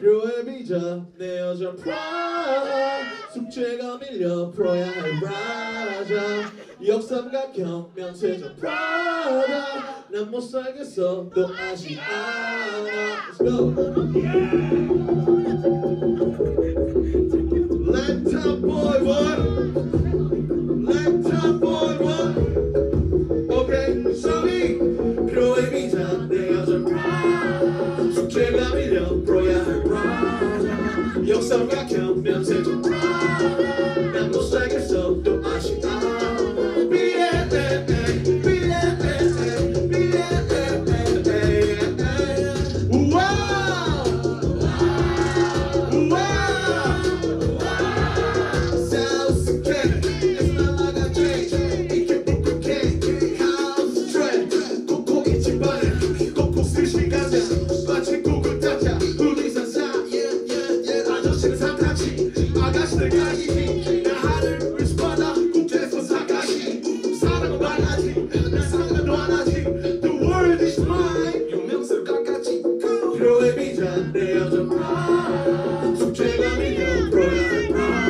표에 비자 내 여자 프라다 숙제가 밀려 풀어야 할 브라자. 역삼각형 명세적 프라다 난 못 살겠어. 또 아직 않아. Let's go. Let top boy boy I count mountains. So chega minha proia, proia.